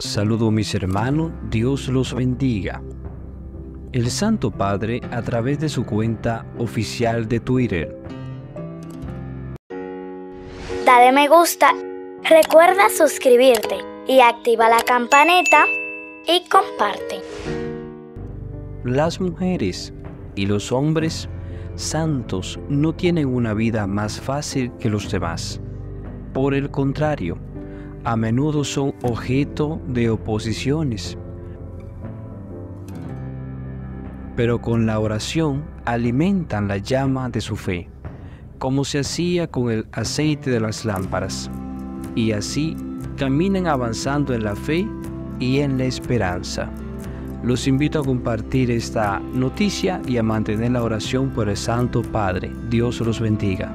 Saludo mis hermanos, Dios los bendiga. El Santo Padre a través de su cuenta oficial de Twitter. Dale me gusta, recuerda suscribirte y activa la campanita y comparte. Las mujeres y los hombres santos no tienen una vida más fácil que los demás. Por el contrario, a menudo son objeto de oposiciones. Pero con la oración alimentan la llama de su fe, como se hacía con el aceite de las lámparas, y así caminan avanzando en la fe y en la esperanza. Los invito a compartir esta noticia y a mantener la oración por el Santo Padre. Dios los bendiga.